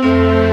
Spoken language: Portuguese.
Música